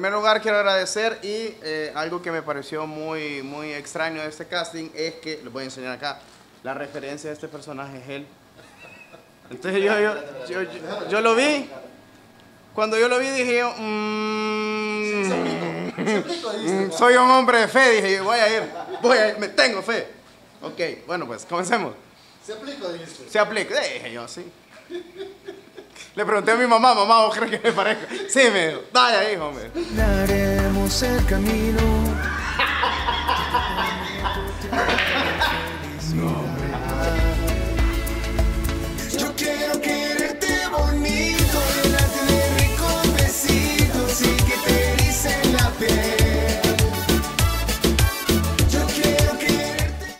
primer lugar quiero agradecer y eh, algo que me pareció muy, muy extraño de este casting es que, les voy a enseñar acá, la referencia de este personaje es él. Entonces yo, yo, yo, yo- yo lo vi, cuando yo lo vi dije yo, mm, mm, soy un hombre de fe, dije yo, voy a ir, voy a ir, me tengo fe. Ok, bueno pues, comencemos. ¿Se aplica, dijiste? Se aplica, dije yo, sí. Le pregunté a mi mamá, mamá, ¿vos crees que me parezco? Sí, me dijo, dale, hijo, me. Daremos el camino.